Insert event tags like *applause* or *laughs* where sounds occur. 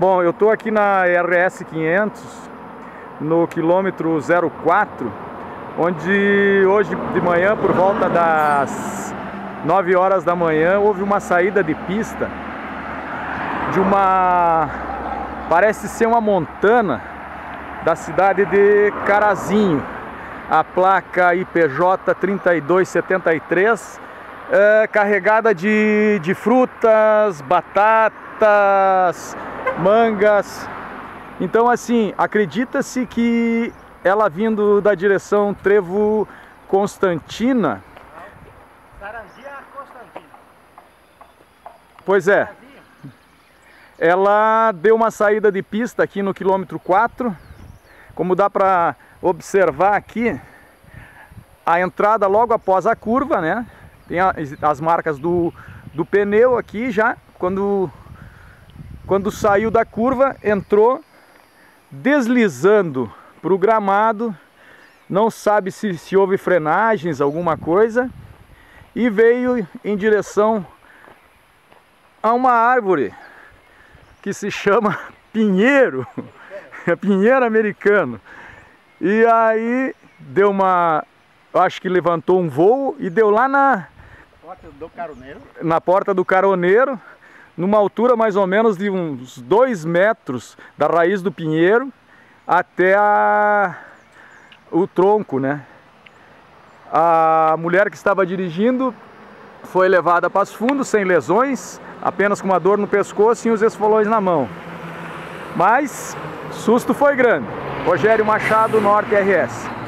Bom, eu estou aqui na RS 500, no quilômetro 04, onde hoje de manhã, por volta das 9 horas da manhã, houve uma saída de pista de uma, parece ser uma montana da cidade de Carazinho. A placa IPJ 3273, é, carregada de, de frutas, batatas, mangas. Então, assim, acredita-se que ela vindo da direção Trevo Constantina. Carazia Constantina. Pois é. Ela deu uma saída de pista aqui no quilômetro 4. Como dá para observar aqui, a entrada logo após a curva, né? Tem as marcas do, do pneu aqui já, quando quando saiu da curva, entrou deslizando para o gramado, não sabe se, se houve frenagens, alguma coisa, e veio em direção a uma árvore que se chama *laughs* pinheiro, é pinheiro americano. E aí deu uma, acho que levantou um voo e deu lá na porta do caroneiro. Na porta do caroneiro numa altura mais ou menos de uns 2 metros da raiz do pinheiro até a, o tronco, né? A mulher que estava dirigindo foi levada para os fundos sem lesões, apenas com uma dor no pescoço e os esfolões na mão. Mas susto foi grande. Rogério Machado, Norte RS.